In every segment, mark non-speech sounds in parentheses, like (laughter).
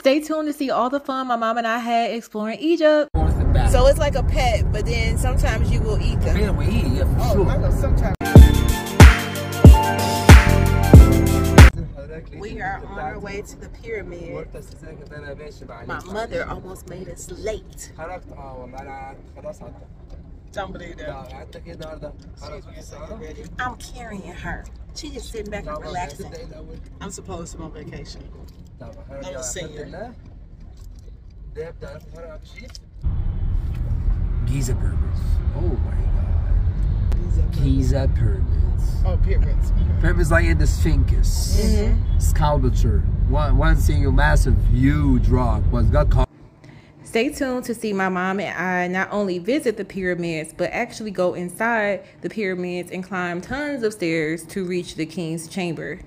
Stay tuned to see all the fun my mom and I had exploring Egypt. So it's like a pet, but then sometimes you will eat them. Yeah, we eat, yeah, for Oh, sure. I know sometimes. We are on our way to the pyramid. My mother almost made us late. Don't believe that. I'm carrying her. She just sitting back and relaxing. I'm supposed to be on vacation. I'm a senior. Giza pyramids. Oh my god. Giza pyramids. Oh, pyramids. Pyramids like in the Sphinx. Mm -hmm. Sculpture. One, one single massive, huge rock was got called. Stay tuned to see my mom and I not only visit the pyramids, but actually go inside the pyramids and climb tons of stairs to reach the king's chamber.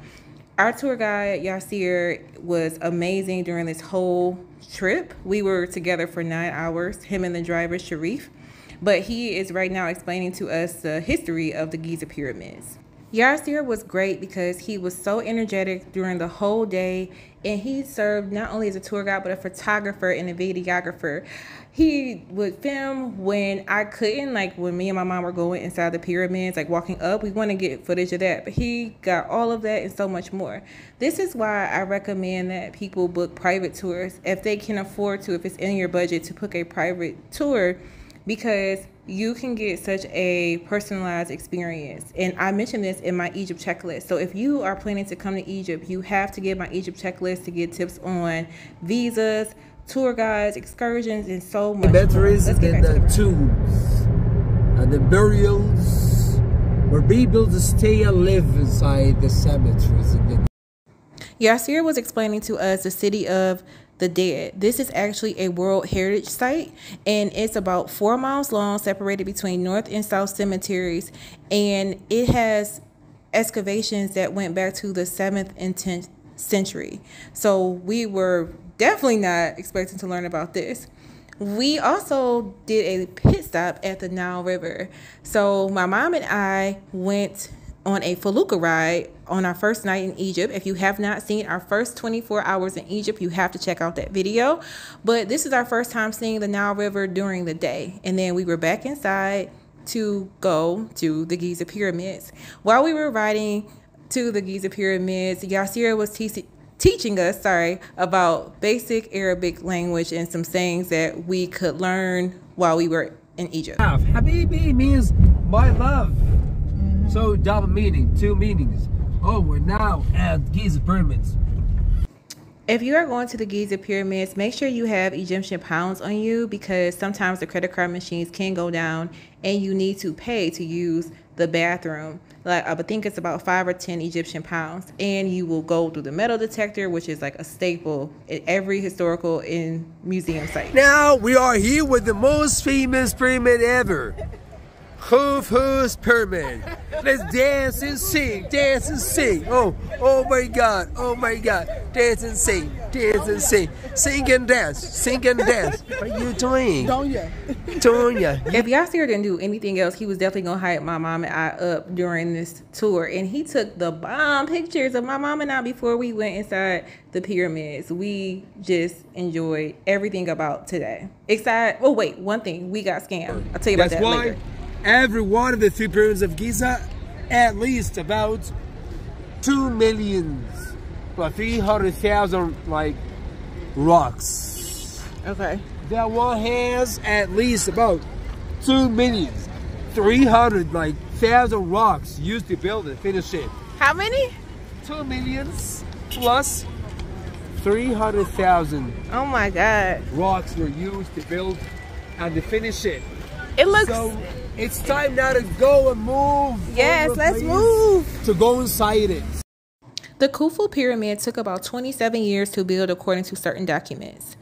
Our tour guide, Yasir, was amazing during this whole trip. We were together for nine hours, him and the driver, Sharif. But he is right now explaining to us the history of the Giza pyramids. Yasir was great because he was so energetic during the whole day and he served not only as a tour guide but a photographer and a videographer. He would film when I couldn't, like when me and my mom were going inside the pyramids, like walking up. We want to get footage of that, but he got all of that and so much more. This is why I recommend that people book private tours if they can afford to, if it's in your budget to book a private tour because you can get such a personalized experience. And I mentioned this in my Egypt checklist. So if you are planning to come to Egypt, you have to get my Egypt checklist to get tips on visas, tour guides, excursions, and so much. Let's and the tombs and the burials where people to stay and live inside the cemeteries Yasir was explaining to us the city of the dead. This is actually a World Heritage Site and it's about four miles long, separated between North and South cemeteries. And it has excavations that went back to the 7th and 10th century. So we were definitely not expecting to learn about this. We also did a pit stop at the Nile River. So my mom and I went on a felucca ride on our first night in Egypt. If you have not seen our first 24 hours in Egypt, you have to check out that video. But this is our first time seeing the Nile River during the day. And then we were back inside to go to the Giza pyramids. While we were riding to the Giza pyramids, Yasir was teaching teaching us, sorry, about basic Arabic language and some sayings that we could learn while we were in Egypt. Habibi means my love. So double meaning, two meanings. Oh, we're now at Giza pyramids. If you are going to the Giza pyramids, make sure you have Egyptian pounds on you because sometimes the credit card machines can go down and you need to pay to use the bathroom. Like I think it's about five or ten Egyptian pounds, and you will go through the metal detector, which is like a staple at every historical and museum site. Now we are here with the most famous pyramid ever. Khufu's pyramid. Let's dance and sing, dance and sing. Oh, oh my God, oh my God. Dance and sing, dance and sing. Sing and dance, sing and dance. What are you doing? Donya. Tonya. If Yasir didn't do anything else, he was definitely gonna hype my mom and I up during this tour. And he took the bomb pictures of my mom and I before we went inside the pyramids. We just enjoyed everything about today. Except, oh wait, one thing, we got scammed. I'll tell you about That's that why later. Every one of the three pyramids of Giza, at least about two millions, but 300,000 like rocks. Okay. That one has at least about two millions, 300 like thousand rocks used to build it, finish it. How many? Two millions plus 300,000 Oh my god. rocks were used to build and to finish it. It looks So it's time now to go and move. Yes, over, let's please, move. To go inside it. The Khufu pyramid took about 27 years to build according to certain documents.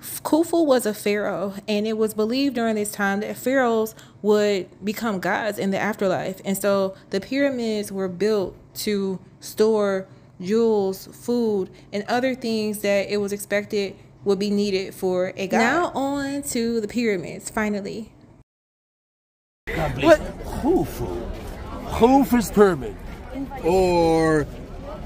Khufu was a pharaoh, and it was believed during this time that pharaohs would become gods in the afterlife. And so the pyramids were built to store jewels, food, and other things that it was expected would be needed for a god. Now on to the pyramids, finally. What? Khufu. Khufu's pyramid. Or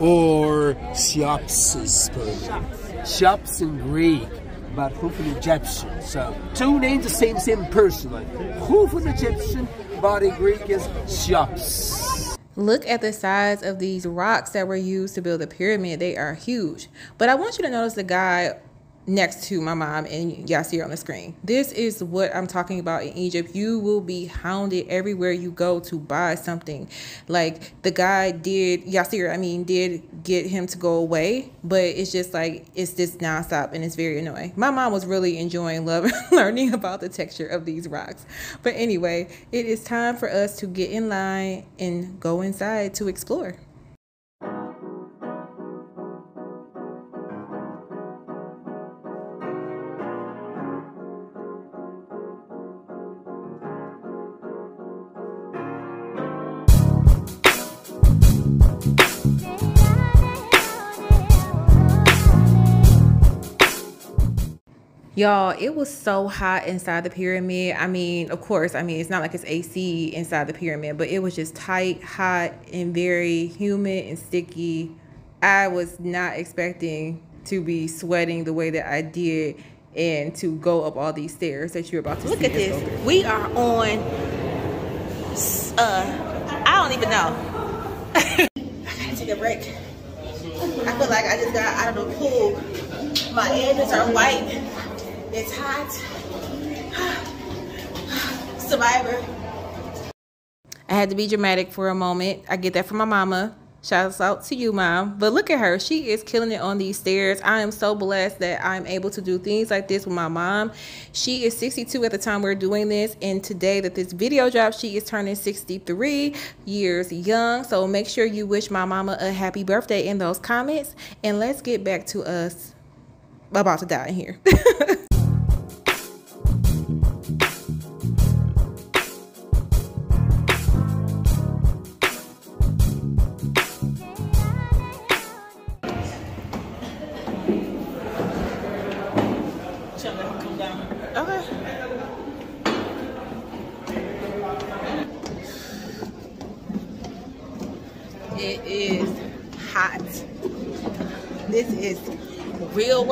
or Cheops's pyramid. Cheops in Greek, but Hoof in Egyptian. So two names the same same person. Like Hoof in Egyptian, but in Greek is Cheops. Look at the size of these rocks that were used to build the pyramid. They are huge. But I want you to notice the guy next to my mom and y'all see her on the screen. This is what I'm talking about in Egypt. You will be hounded everywhere you go to buy something. Like the guy did, her, I mean, did get him to go away, but it's just like, it's just nonstop and it's very annoying. My mom was really enjoying (laughs) love learning about the texture of these rocks. But anyway, it is time for us to get in line and go inside to explore. Y'all, it was so hot inside the pyramid. I mean, of course, I mean, it's not like it's AC inside the pyramid, but it was just tight, hot, and very humid and sticky. I was not expecting to be sweating the way that I did and to go up all these stairs that you're about to Look at this. We are on, uh, I don't even know. (laughs) I gotta take a break. I feel like I just got out of the pool. My edges are white. It's hot. (sighs) Survivor. I had to be dramatic for a moment. I get that from my mama. Shouts out to you, mom. But look at her. She is killing it on these stairs. I am so blessed that I'm able to do things like this with my mom. She is 62 at the time we're doing this. And today that this video drops, she is turning 63 years young. So make sure you wish my mama a happy birthday in those comments. And let's get back to us about to die in here. (laughs)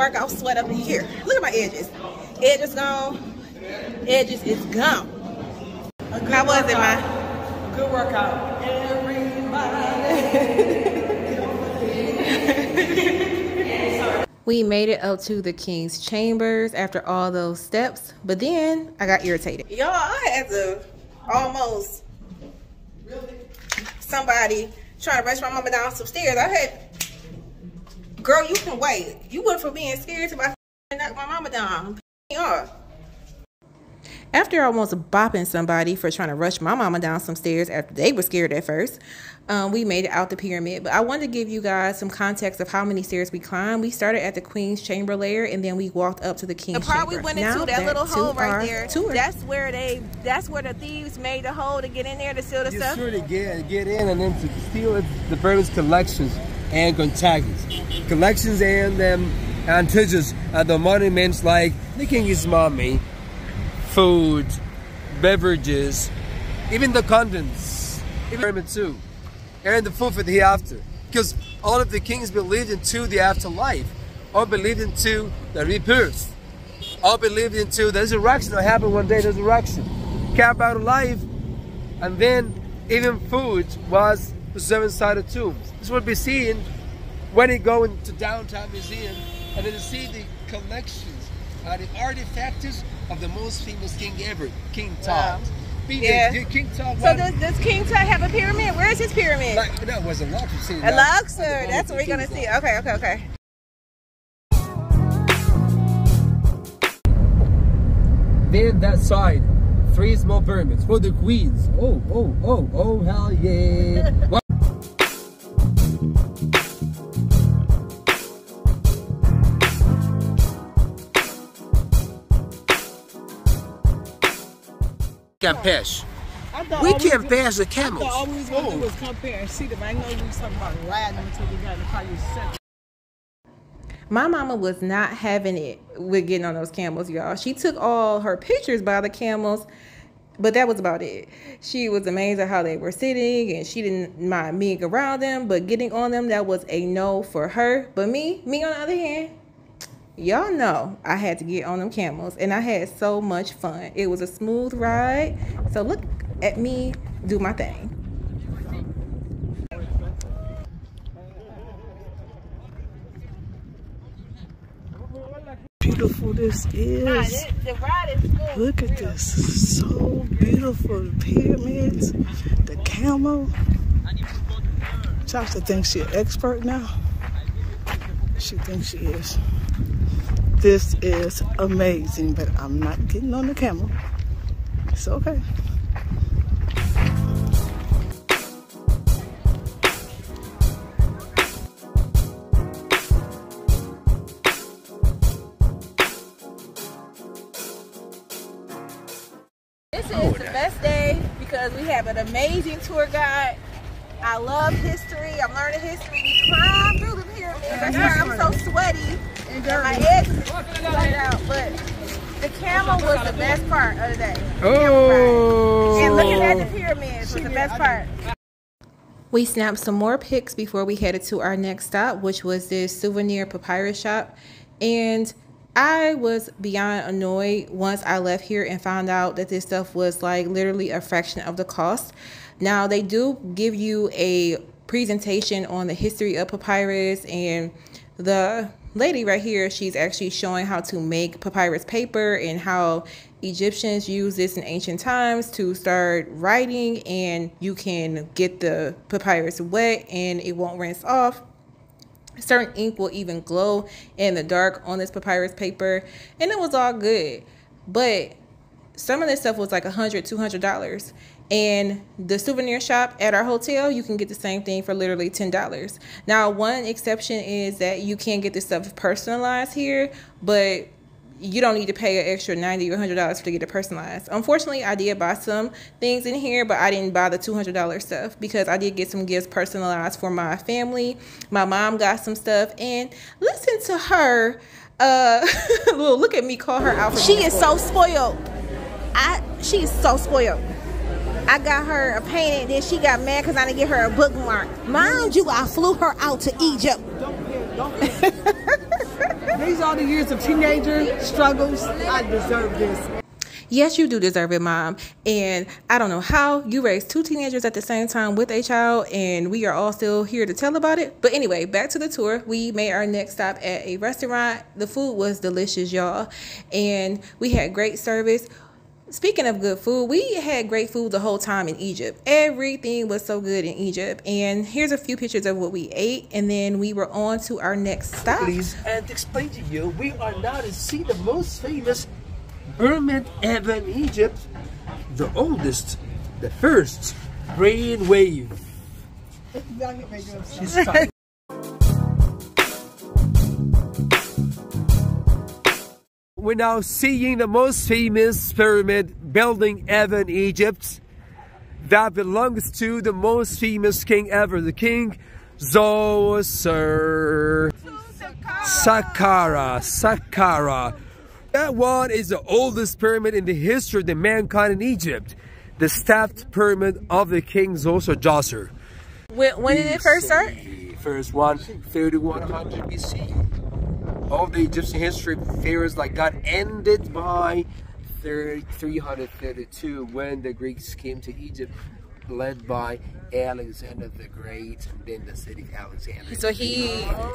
workout sweat up in here. Look at my edges. Edges gone. Edges is gone. How was it, man? Good workout. (laughs) we made it up to the king's chambers after all those steps. But then I got irritated. Y'all, I had to almost somebody trying to rush my mama down some stairs. I had, girl, you can wait. You went from being scared to my knock my mama down. Yeah. After almost bopping somebody for trying to rush my mama down some stairs after they were scared at first, um, we made it out the pyramid. But I wanted to give you guys some context of how many stairs we climbed. We started at the queen's chamber layer and then we walked up to the king's The part chamber. we went Now into that little hole right there. tour. That's where they. That's where the thieves made the hole to get in there to steal the You stuff. sure to get get in and then to steal it, the pyramids collections and contacts. Collections and um, antiques are the monuments like the king's mummy, food, beverages, even the contents, even too, and the food for the hereafter. Because all of the kings believed into the afterlife, or believed into the rebirth, all believed into the resurrection that happened one day, the resurrection. Care about life, and then even food was preserved inside the tombs. This would be seen when you go into downtown museum and then you see the collections, uh, the artifacts of the most famous king ever, King Tut. Wow. Being Yeah. King Tut So does, does King Tut have a pyramid? Where's his pyramid? like, that was a lot to see. A Luxor. That's what we're gonna see. Okay, okay, okay. Then that side, three small pyramids for the queens. Oh, oh, oh, oh, hell yeah. (laughs) What? Can't pass. I thought We can't was- pass the camels. all we was gonna do Oh. was compare and see them. I know we was talking about riding until we got in the car. You said My mama was not having it with getting on those camels, y'all. She took all her pictures by the camels, but that was about it. She was amazed at how they were sitting and she didn't mind being around them, but getting on them, that was a no for her. But me, me on the other hand, y'all know I had to get on them camels and I had so much fun. It was a smooth ride. So look at me do my thing. Beautiful this is. The ride is good. Look at this. So beautiful. The pyramids, the camel. Tasha thinks she's an expert now. She thinks she is. This is amazing, but I'm not getting on the camel. It's okay. This is the best day because we have an amazing tour guide. I love history. I'm learning history. We climbed through the pyramids. That's why I'm so sweaty and my edges is out. But the camel was the best part of the day. Oh. And looking at the pyramids was the best part. We snapped some more pics before we headed to our next stop, which was this souvenir papyrus shop. And I was beyond annoyed once I left here and found out that this stuff was like literally a fraction of the cost. Now, they do give you a presentation on the history of papyrus and the lady right here, she's actually showing how to make papyrus paper and how Egyptians used this in ancient times to start writing and you can get the papyrus wet and it won't rinse off. Certain ink will even glow in the dark on this papyrus paper and it was all good. But some of this stuff was like a hundred two hundred dollars and the souvenir shop at our hotel you can get the same thing for literally ten dollars now one exception is that you can get this stuff personalized here but you don't need to pay an extra 90 or 100 dollars to get it personalized unfortunately i did buy some things in here but i didn't buy the 200 dollar stuff because i did get some gifts personalized for my family my mom got some stuff and listen to her uh (laughs) look at me call her out for She is so spoiled. I she is so spoiled. I got her a painting, then she got mad because I didn't get her a bookmark. Mind you, I flew her out to Egypt. (laughs) These are the years of teenager struggles. I deserve this. Yes, you do deserve it, mom. And I don't know how you raised two teenagers at the same time with a child, and we are all still here to tell about it. But anyway, back to the tour. We made our next stop at a restaurant. The food was delicious, y'all, and we had great service. Speaking of good food, we had great food the whole time in Egypt. Everything was so good in Egypt. And here's a few pictures of what we ate, and then we were on to our next stop. Please, and to explain to you, we are now to see the most famous pyramid ever in Egypt, the oldest, the first brain wave. She's (laughs) trying. We're now seeing the most famous pyramid building ever in Egypt that belongs to the most famous king ever, the king Zoser. Saqqara, Saqqara. That one is the oldest pyramid in the history of the mankind in Egypt. The staffed pyramid of the king Zoser Djoser. When, when did it first start? First one, 3100 BC. All the Egyptian history pharaohs like got ended by 30, 332 when the Greeks came to Egypt, led by Alexander the Great, and then the city of Alexandria. So he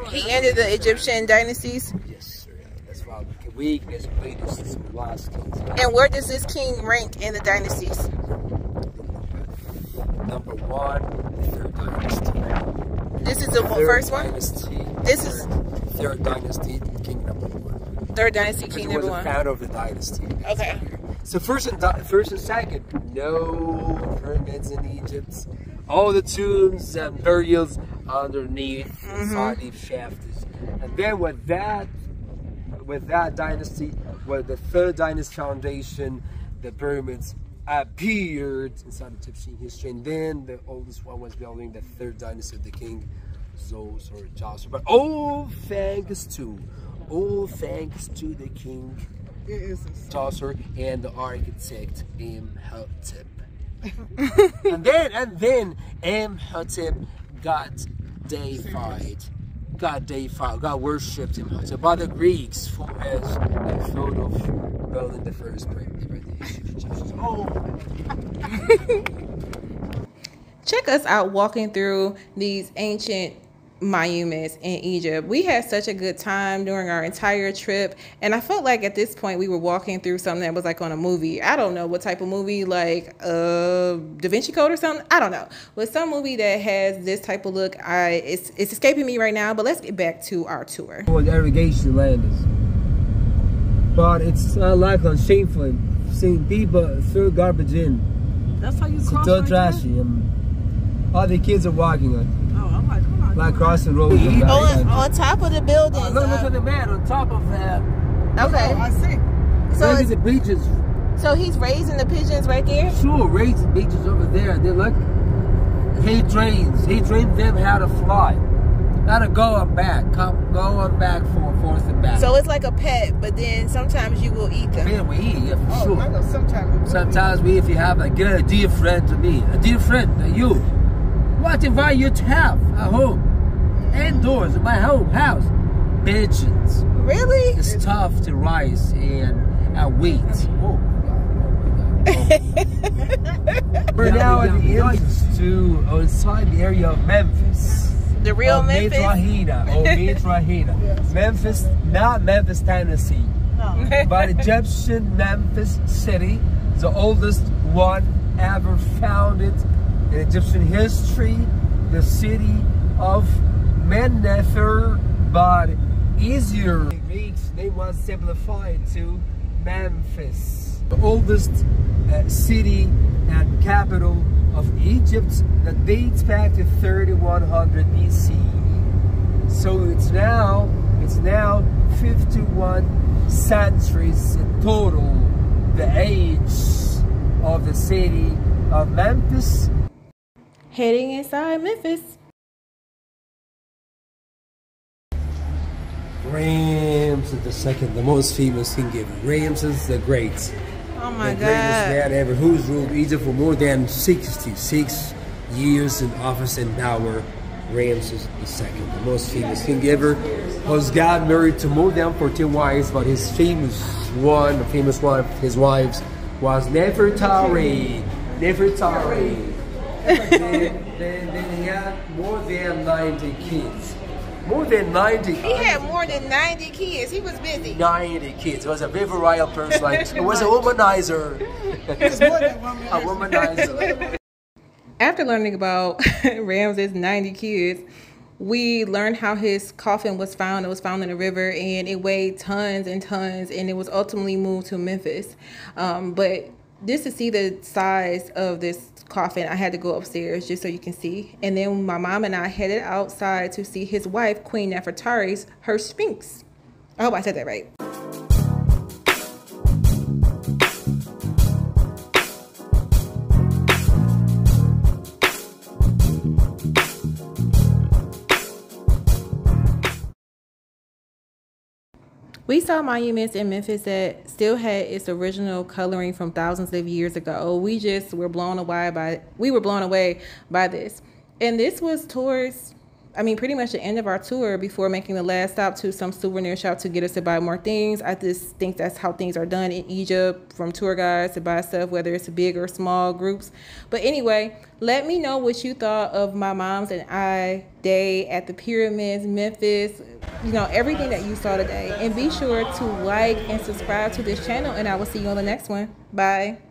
he ended the Egyptian dynasties. Yes, sir. That's why we can explain this is some last kings. And where does this king rank in the dynasties? Number one, the third dynasty. This is the first one. dynasty. This is third dynasty, king number one. third dynasty, king He was number the one. founder of the dynasty. Okay. So first and di- first and second, no pyramids in Egypt. All the tombs and burials underneath inside mm-hmm. these shafts. And then with that, with that dynasty, with the third dynasty foundation, the pyramids appeared inside the Egyptian history. And then the oldest one was building the third dynasty of the king Zos or Djoser. But all thanks to, all thanks to the king It is. Djoser and the architect Imhotep. (laughs) and then and then Imhotep got deified God deified, God worshipped him. So by the Greeks for as a photo of building the first Oh. Check us out walking through these ancient monuments in Egypt. We had such a good time during our entire trip, and I felt like at this point we were walking through something that was like on a movie. I don't know what type of movie, like uh, Da Vinci Code or something. I don't know, but some movie that has this type of look. I it's it's escaping me right now. But let's get back to our tour. Well, irrigation land is, but it's not like on shameful seeing people throw garbage in. That's how you It's cross so right trashy. Um, all the kids are walking on. Oh, I'm like, I'm not like crossing roads. (laughs) On, on top of the building. Oh, look, look at the man on top of that. that. Okay. Oh, I see. So, Maybe the beaches. so he's raising the pigeons right there. Sure, raising beaches over there. They look. He trains. He trains them how to fly, how to go and back, come go and back, for forth and back. So it's like a pet, but then sometimes you will eat them. man, we eat yeah for Oh, sure. I know sometimes. Sometimes we, if you have a good, a dear friend to me, a dear friend to you, what invite you to have at home, indoors in my home house, pigeons. Really? It's tough to rise and uh, wait. Oh. (laughs) We're now at the entrance to inside the area of Memphis. The real Memphis. Mitrahina. Oh, Mitrahina. (laughs) Memphis, not Memphis, Tennessee, No. (laughs) but Egyptian Memphis City, the oldest one ever founded in Egyptian history, the city of Mennefer, but easier. The Greeks name was simplified to Memphis, the oldest uh, city and capital of Egypt that dates back to 3100 BC. So it's now it's now 51 centuries in total the age of the city of Memphis. Heading inside Memphis. Ramses the second, the most famous king ever. Ramses the Great. Oh my the greatest God. man ever, who's ruled Egypt for more than 66 years in office and power. Ramses II, the most famous king ever, was God married to more than 14 wives, but his famous one, the famous one of his wives, was Nefertari. Nefertari. (laughs) then, then, then he had more than 90 kids. More than 90 He had more than 90 kids. He was busy. 90 kids. It was a very royal person. Like, (laughs) it was a womanizer. (laughs) a womanizer. (laughs) After learning about Ramses' 90 kids, we learned how his coffin was found. It was found in a river and it weighed tons and tons and it was ultimately moved to Memphis. Um, but just to see the size of this coffin, I had to go upstairs just so you can see. And then my mom and I headed outside to see his wife, Queen Nefertari's, her Sphinx. I hope I said that right. We saw monuments in Memphis that still had its original coloring from thousands of years ago. We just were blown away by we were blown away by this. And this was towards I mean pretty much the end of our tour before making the last stop to some souvenir shop to get us to buy more things. I just think that's how things are done in Egypt from tour guides to buy stuff whether it's big or small groups. But anyway, let me know what you thought of my mom's and I day at the pyramids, Memphis, you know, everything that you saw today. And be sure to like and subscribe to this channel, and I will see you on the next one. Bye.